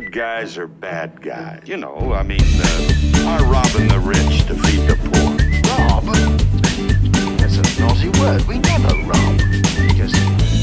good guys are bad guys. You know, I mean, uh, are robbing the rich to feed the poor. Rob? That's a naughty word. We never rob. Just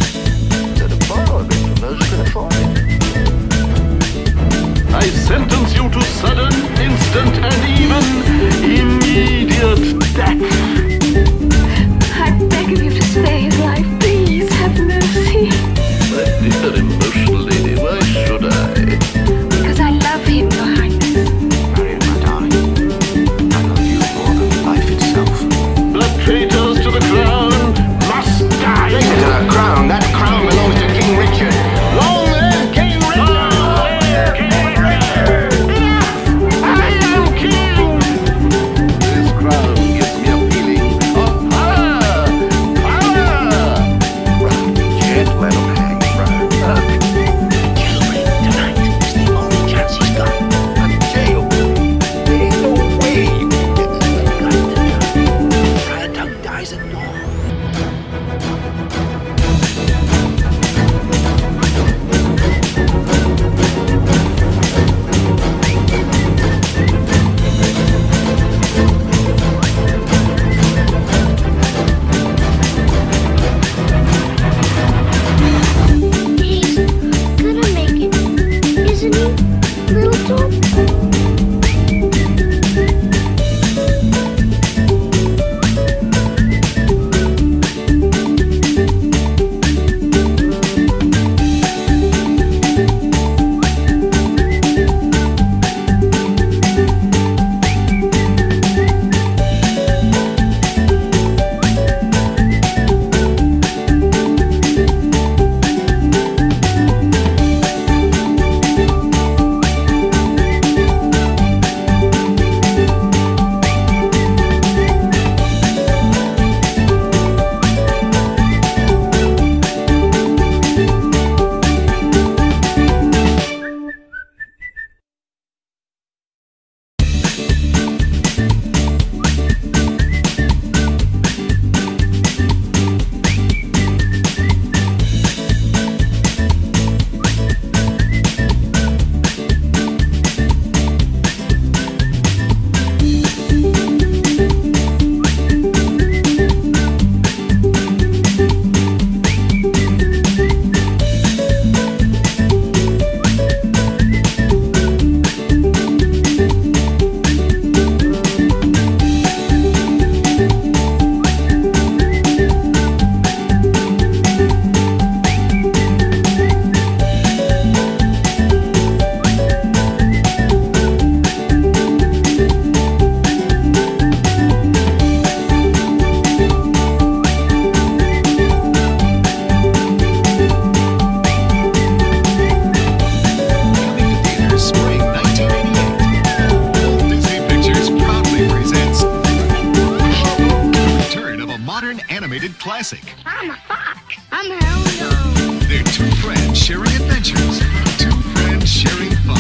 animated classic. I'm a fox. I'm Hound They're two friends sharing adventures. Two friends sharing fun.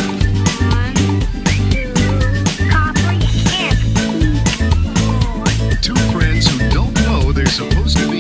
One, two, coffee, and... Two friends who don't know they're supposed to be